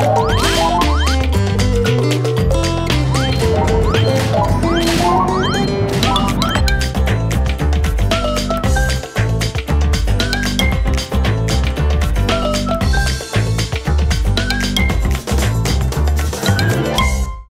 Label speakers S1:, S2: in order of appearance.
S1: Bye.